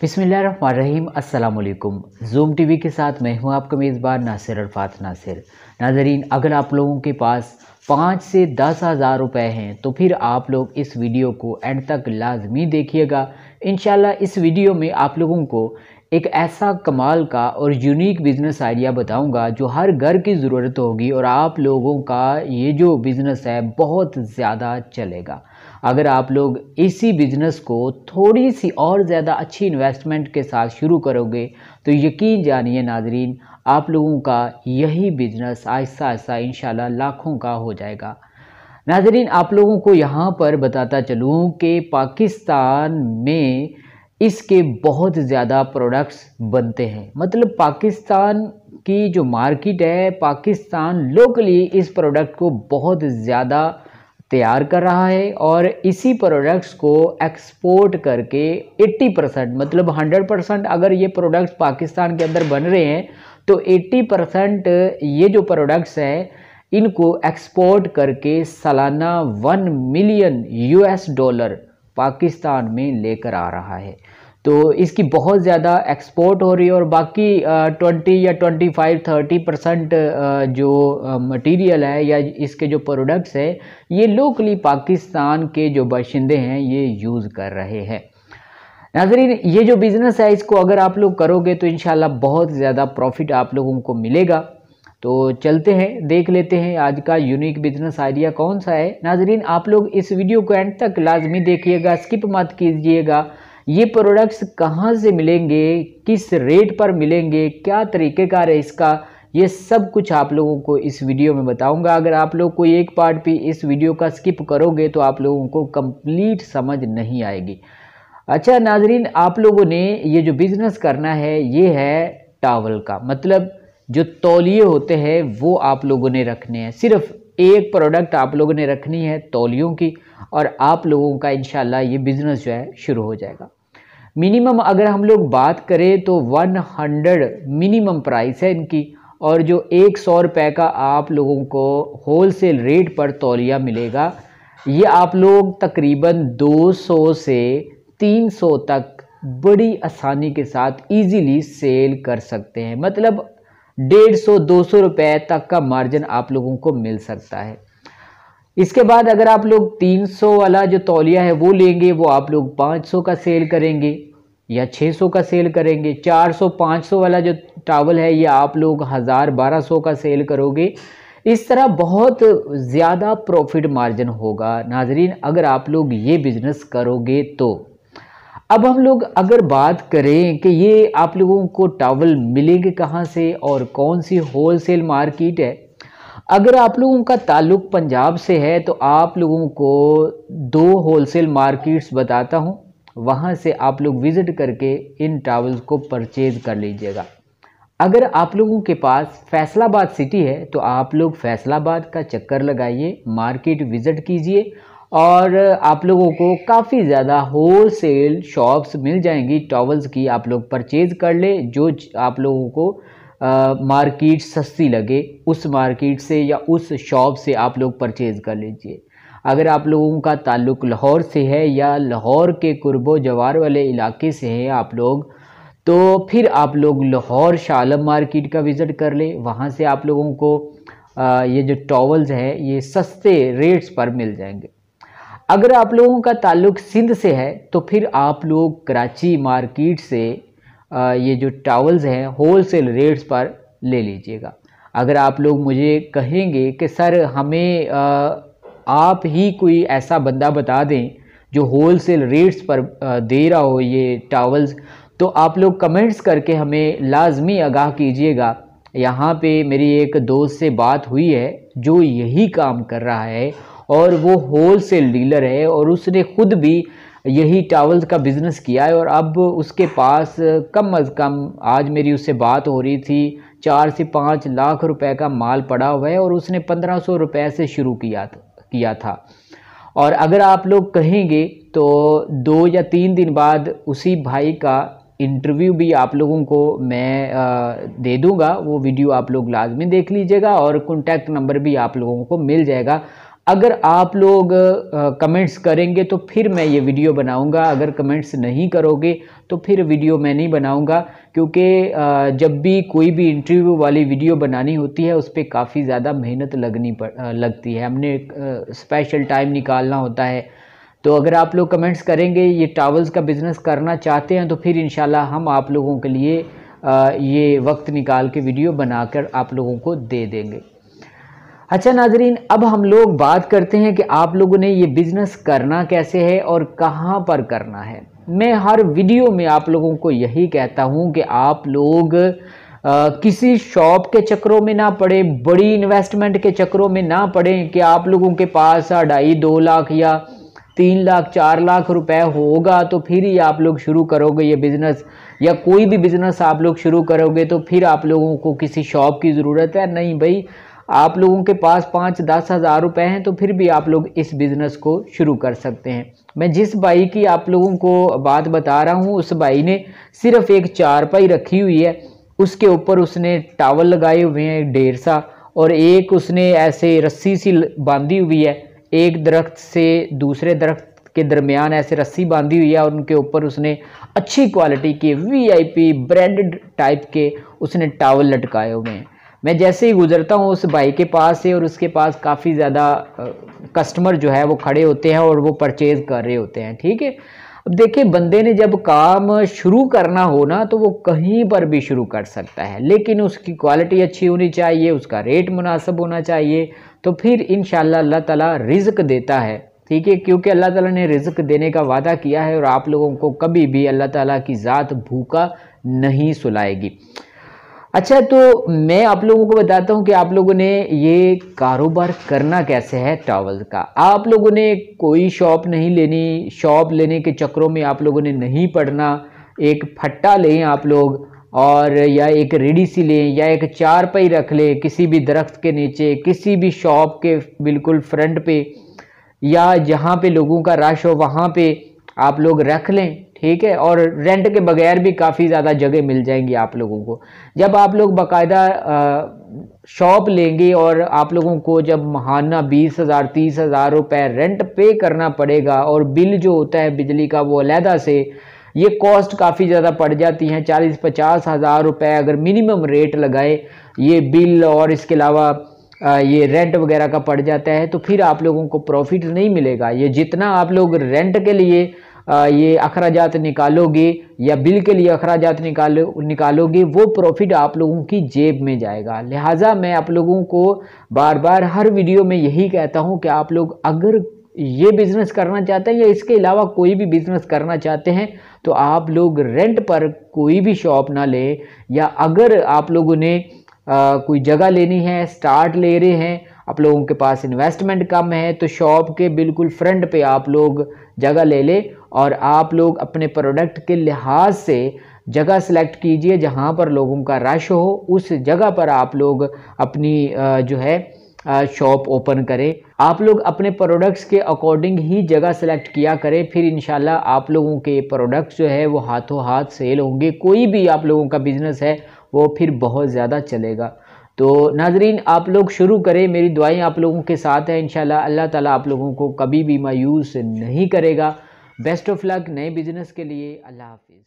बिसमीम अस्सलामुअलैकुम। Zoom TV के साथ मैं हूँ आपका मेज़बान नासिर अरफात नासिर। नाजरीन, अगर आप लोगों के पास पाँच से दस हज़ार रुपये हैं तो फिर आप लोग इस वीडियो को एंड तक लाजमी देखिएगा। इन इस वीडियो में आप लोगों को एक ऐसा कमाल का और यूनिक बिज़नेस आइडिया बताऊँगा, जो हर घर की ज़रूरत होगी और आप लोगों का ये जो बिज़नेस है, बहुत ज़्यादा चलेगा। अगर आप लोग इसी बिज़नेस को थोड़ी सी और ज़्यादा अच्छी इन्वेस्टमेंट के साथ शुरू करोगे तो यकीन जानिए नाजरीन, आप लोगों का यही बिज़नेस आहिस्ता आहिस्ता इन लाखों का हो जाएगा। नाजरीन, आप लोगों को यहाँ पर बताता चलूँ कि पाकिस्तान में इसके बहुत ज़्यादा प्रोडक्ट्स बनते हैं। मतलब पाकिस्तान की जो मार्केट है, पाकिस्तान लोकली इस प्रोडक्ट को बहुत ज़्यादा तैयार कर रहा है और इसी प्रोडक्ट्स को एक्सपोर्ट करके 80 परसेंट मतलब 100 परसेंट अगर ये प्रोडक्ट्स पाकिस्तान के अंदर बन रहे हैं तो 80 परसेंट ये जो प्रोडक्ट्स हैं, इनको एक्सपोर्ट करके सालाना one million US dollar Pakistan में लेकर आ रहा है। तो इसकी बहुत ज़्यादा एक्सपोर्ट हो रही है और बाकी ट्वेंटी या ट्वेंटी फाइव थर्टी परसेंट जो मटेरियल है या इसके जो प्रोडक्ट्स है, ये लोकली पाकिस्तान के जो बाशिंदे हैं, ये यूज़ कर रहे हैं। नाजरीन, ये जो बिज़नेस है, इसको अगर आप लोग करोगे तो इन बहुत ज़्यादा प्रॉफिट आप लोगों को मिलेगा। तो चलते हैं, देख लेते हैं आज का यूनिक बिज़नेस आइडिया कौन सा है। नाजरीन, आप लोग इस वीडियो को एंड तक लाजमी देखिएगा स्किप मत कीजिएगा। ये प्रोडक्ट्स कहाँ से मिलेंगे, किस रेट पर मिलेंगे, क्या तरीक़ेकार है इसका, ये सब कुछ आप लोगों को इस वीडियो में बताऊँगा। अगर आप लोग कोई एक पार्ट भी इस वीडियो का स्किप करोगे तो आप लोगों को कंप्लीट समझ नहीं आएगी। अच्छा नाजरीन, आप लोगों ने ये जो बिज़नेस करना है, ये है टावल का। मतलब जो तौलिए होते हैं, वो आप लोगों ने रखने हैं। सिर्फ़ एक प्रोडक्ट आप लोगों ने रखनी है तौलियों की, और आप लोगों का इंशाल्लाह ये बिज़नेस जो है, शुरू हो जाएगा। मिनिमम अगर हम लोग बात करें तो 100 मिनिमम प्राइस है इनकी। और जो एक सौ रुपये का आप लोगों को होलसेल रेट पर तौलिया मिलेगा, ये आप लोग तकरीबन 200 से 300 तक बड़ी आसानी के साथ इजीली सेल कर सकते हैं। मतलब डेढ़ सौ, दो सौ रुपये तक का मार्जिन आप लोगों को मिल सकता है। इसके बाद अगर आप लोग 300 वाला जो तौलिया है वो लेंगे, वो आप लोग 500 का सेल करेंगे। या 600 का सेल करेंगे 400 500 वाला जो टावल है, ये आप लोग हज़ार बारह सौ का सेल करोगे। इस तरह बहुत ज़्यादा प्रॉफिट मार्जिन होगा। नाजरीन, अगर आप लोग ये बिज़नेस करोगे तो। अब हम लोग अगर बात करें कि ये आप लोगों को टावल मिलेंगे कहाँ से और कौन सी होलसेल मार्केट है, अगर आप लोगों का ताल्लुक पंजाब से है तो आप लोगों को दो होलसेल मार्केट्स बताता हूँ। वहाँ से आप लोग विज़िट करके इन टावल्स को परचेज़ कर लीजिएगा। अगर आप लोगों के पास फैसलाबाद सिटी है तो आप लोग फैसलाबाद का चक्कर लगाइए मार्केट विज़िट कीजिए और आप लोगों को काफ़ी ज़्यादा होल सेल शॉप्स मिल जाएँगी टॉवल्स की आप लोग परचेज़ कर ले, जो आप लोगों को मार्केट सस्ती लगे, उस मार्केट से या उस शॉप से आप लोग परचेज़ कर लीजिए। अगर आप लोगों का ताल्लुक़ लाहौर से है या लाहौर के कुर्बो जवार वाले इलाके से है आप लोग तो फिर आप लोग लाहौर शालम मार्केट का विज़िट कर ले। वहाँ से आप लोगों को ये जो टॉवल्स हैं, ये सस्ते रेट्स पर मिल जाएँगे। अगर आप लोगों का ताल्लुक सिंध से है तो फिर आप लोग कराची मार्केट से ये जो टावल्स हैं होल सेल रेट्स पर ले लीजिएगा। अगर आप लोग मुझे कहेंगे कि, सर, हमें आप ही कोई ऐसा बंदा बता दें जो होल सेल रेट्स पर दे रहा हो ये टावल्स तो आप लोग कमेंट्स करके हमें लाजमी आगाह कीजिएगा। यहाँ पे मेरी एक दोस्त से बात हुई है, जो यही काम कर रहा है और वो होल सेल डीलर है और उसने खुद भी यही टावल्स का बिज़नेस किया है और अब उसके पास कम अज़ कम आज मेरी उससे बात हो रही थी, चार से पाँच लाख रुपए का माल पड़ा हुआ है और उसने पंद्रह सौ रुपये से शुरू किया था। किया था। और अगर आप लोग कहेंगे तो दो या तीन दिन बाद उसी भाई का इंटरव्यू भी आप लोगों को मैं दे दूँगा। वो वीडियो आप लोग लाजमी देख लीजिएगा और कॉन्टैक्ट नंबर भी आप लोगों को मिल जाएगा। अगर आप लोग कमेंट्स करेंगे तो फिर मैं ये वीडियो बनाऊँगा। अगर कमेंट्स नहीं करोगे तो फिर वीडियो मैं नहीं बनाऊँगा। क्योंकि जब भी कोई भी इंटरव्यू वाली वीडियो बनानी होती है, उस पर काफ़ी ज़्यादा मेहनत लगनी पड़ लगती है। हमने स्पेशल टाइम निकालना होता है। तो अगर आप लोग कमेंट्स करेंगे, ये टावल्स का बिज़नेस करना चाहते हैं तो फिर इन हम आप लोगों के लिए ये वक्त निकाल के वीडियो बनाकर आप लोगों को दे देंगे। अच्छा नाजरीन अब हम लोग बात करते हैं कि आप लोगों ने ये बिज़नेस करना कैसे है और कहाँ पर करना है। मैं हर वीडियो में आप लोगों को यही कहता हूँ कि आप लोग आ, किसी शॉप के चक्रों में ना पड़े बड़ी इन्वेस्टमेंट के चक्रों में ना पड़े कि आप लोगों के पास ढाई दो लाख या तीन लाख चार लाख रुपए होगा तो फिर ही आप लोग शुरू करोगे ये बिज़नेस या कोई भी बिज़नेस आप लोग शुरू करोगे तो फिर आप लोगों को किसी शॉप की ज़रूरत है। नहीं भाई आप लोगों के पास पाँच दस हज़ार रुपये हैं तो फिर भी आप लोग इस बिज़नेस को शुरू कर सकते हैं। मैं जिस भाई की आप लोगों को बात बता रहा हूँ, उस भाई ने सिर्फ़ एक चारपाई रखी हुई है। उसके ऊपर उसने टावल लगाए हुए हैं, ढेर सा, और एक उसने ऐसे रस्सी सी बांधी हुई है। एक दरख्त से दूसरे दरख्त के दरमियान ऐसे रस्सी बांधी हुई है, और उनके ऊपर उसने अच्छी क्वालिटी के वीआईपी ब्रांडेड टाइप के उसने टावल लटकाए हुए हैं। मैं जैसे ही गुजरता हूँ, उस भाई के पास से और उसके पास काफ़ी ज़्यादा कस्टमर जो है वो खड़े होते हैं और वो परचेज़ कर रहे होते हैं, ठीक है? अब देखिए, बंदे ने जब काम शुरू करना हो ना तो वो कहीं पर भी शुरू कर सकता है, लेकिन उसकी क्वालिटी अच्छी होनी चाहिए, उसका रेट मुनासब होना चाहिए तो फिर इन अल्लाह ताला रिज्क देता है, ठीक है? क्योंकि अल्लाह ताला ने रिज्क देने का वादा किया है और आप लोगों को कभी भी अल्लाह ताला की ज़ात भूखा नहीं सुलाएगी। अच्छा तो मैं आप लोगों को बताता हूँ कि आप लोगों ने ये कारोबार करना कैसे है टावल का। आप लोगों ने कोई शॉप नहीं लेनी, शॉप लेने के चक्रों में आप लोगों ने नहीं पढ़ना। एक फट्टा लें आप लोग और या एक रेडी सी लें या एक चार पाई रख लें किसी भी दरख्त के नीचे, किसी भी शॉप के बिल्कुल फ्रंट पे या जहाँ पे लोगों का रश हो वहाँ पे आप लोग रख लें। ठीक है? और रेंट के बगैर भी काफ़ी ज़्यादा जगह मिल जाएँगी आप लोगों को। जब आप लोग बाकायदा शॉप लेंगे और आप लोगों को जब महाना बीस हज़ार, तीस हज़ार रुपये रेंट पे करना पड़ेगा और बिल जो होता है बिजली का वो अलहदा से, ये कॉस्ट काफ़ी ज़्यादा पड़ जाती हैं। चालीस, पचास हज़ार रुपये अगर मिनिमम रेट लगाए, ये बिल और इसके अलावा ये रेंट वगैरह का पड़ जाता है तो फिर आप लोगों को प्रॉफिट नहीं मिलेगा। ये जितना आप लोग रेंट के लिए ये अखराजात निकालोगे या बिल के लिए अखराजात निकालो निकालोगे वो प्रॉफिट आप लोगों की जेब में जाएगा। लिहाजा मैं आप लोगों को बार बार हर वीडियो में यही कहता हूँ कि आप लोग अगर ये बिज़नेस करना चाहते हैं या इसके अलावा कोई भी बिज़नेस करना चाहते हैं तो आप लोग रेंट पर कोई भी शॉप ना ले या अगर आप लोगों ने आ, कोई जगह लेनी है स्टार्ट ले रहे हैं आप लोगों के पास इन्वेस्टमेंट कम है तो शॉप के बिल्कुल फ्रंट पे आप लोग जगह ले ले। और आप लोग अपने प्रोडक्ट के लिहाज से जगह सेलेक्ट कीजिए जहाँ पर लोगों का रश हो। उस जगह पर आप लोग अपनी जो है शॉप ओपन करें। आप लोग अपने प्रोडक्ट्स के अकॉर्डिंग ही जगह सेलेक्ट किया करें, फिर इंशाल्लाह आप लोगों के प्रोडक्ट्स जो है वो हाथों हाथ सेल होंगे। कोई भी आप लोगों का बिज़नेस है, वो फिर बहुत ज़्यादा चलेगा। तो नाजरीन, आप लोग शुरू करें। मेरी दुआएँ आप लोगों के साथ हैं, इंशाल्लाह अल्लाह ताला आप लोगों को कभी भी मायूस नहीं करेगा। बेस्ट ऑफ़ लक नए बिज़नेस के लिए अल्लाह हाफिज़।